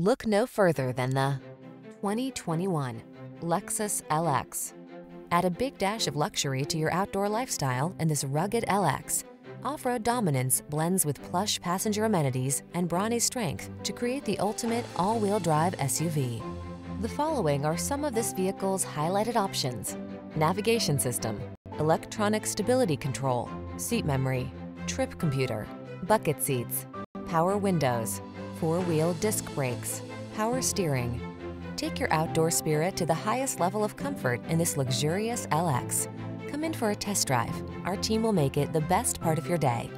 Look no further than the 2021 Lexus LX. Add a big dash of luxury to your outdoor lifestyle in this rugged LX. Off-road dominance blends with plush passenger amenities and brawny strength to create the ultimate all-wheel drive SUV. The following are some of this vehicle's highlighted options. Navigation system, electronic stability control, seat memory, trip computer, bucket seats, power windows, four-wheel disc brakes, power steering. Take your outdoor spirit to the highest level of comfort in this luxurious LX. Come in for a test drive. Our team will make it the best part of your day.